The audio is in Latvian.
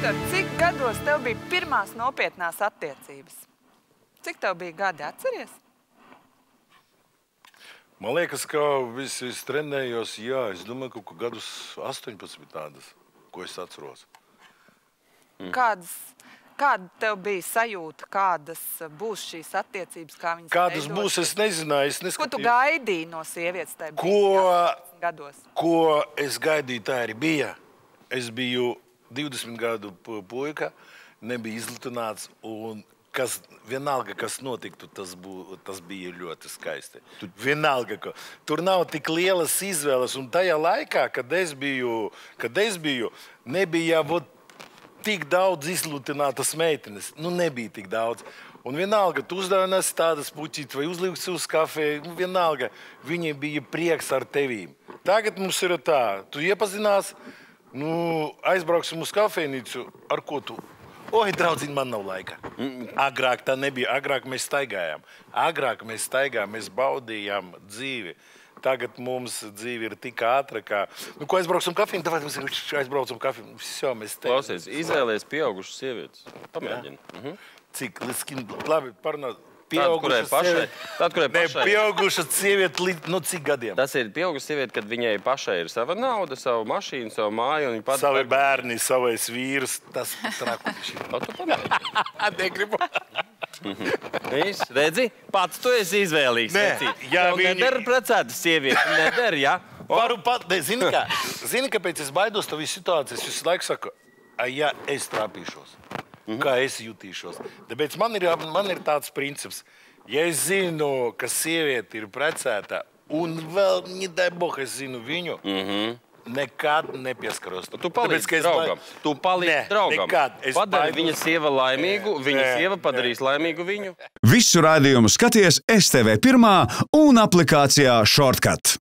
Viktor, cik gados tev bija pirmās nopietnās attiecības? Cik tev bija gadi, atceries? Man liekas, ka viss es trenējos, jā, es domāju, ka kaut gadus 18 tādas, ko es atceros. Mm. Kādas, kāda tev bija sajūta, kādas būs šīs attiecības, kā viņas Kādas veidosies? būs, es nezināju, es Ko tu neskatījos. gaidīji no sievietes tajā Ko, brīdī, 18 gados? ko es gaidīju, tā arī bija. Es biju 20 gadu pu- puika, nebija izlutināts, kas, vienalga, kas notiktu, tas, bū, tas bija ļoti skaisti. Vienalga, ka tur nav tik lielas izvēles, un tajā laikā, kad es biju, kad es biju nebija vot, tik daudz izlutinātas meitenes. Nu, nebija tik daudz. Un vienalga, tu uzdāvinās tādas puķītes vai uzliksi uz kafiju. Nu, vienalga, viņiem bija prieks ar tevīm. Tagad mums ir tā, tu iepazinās, nu, aizbrauksim uz kafejnīcu, ar ko tu. Oi, draugiņ, man nav laika. Agrāk tā nebija. Agrāk mēs staigājām. Agrāk mēs staigājām, mēs baudījām dzīvi. Tagad mums dzīve ir tik ātra, ka, nu, ko aizbrauksim kafiju, tad mēs aizbraucam kafiju. Visu, mēs te Klausies, izvēlēties pieaugušas sievietes. Pamēģini. Mhm. Cik līdz kim, labi, parunāt. Kurai pašai, tāda, kurai Ne, pašai. pieauguša sieviete līdz nu, cik gadiem? Tas ir pieauguša sieviete, kad viņai pašai ir sava nauda, sava mašīna, sava māja. un Viņa pati Savi bērni, savais vīrs, tas trakuši. O, tu pamēģini. Negribu. Viss, redzi, pats tu esi izvēlīgs. Nē, Tev viņi- Nedara precēta sieviete, nedara, jā. Varu pat, ne, zini, kā, zini, kāpēc es baidos no visas situācijas. Es visu laiku saku, "Ai, ja es trāpīšos, kā es jutīšos. Tāpēc man ir, man ir tāds princips, ja es zinu, ka sieviete ir precēta, un vēl, nedai boh, es zinu viņu. Mm -hmm. Nekad nepieskaros. Tu palīdzi Tāpēc, draugam. ba- Tu palīdzi Nē, draugam. Nekad. Es Padari baidos. viņa sieva laimīgu, viņa nē, sieva nē. padarīs laimīgu viņu. Visu raidījumu skaties STV pirmā un aplikācijā Shortcut.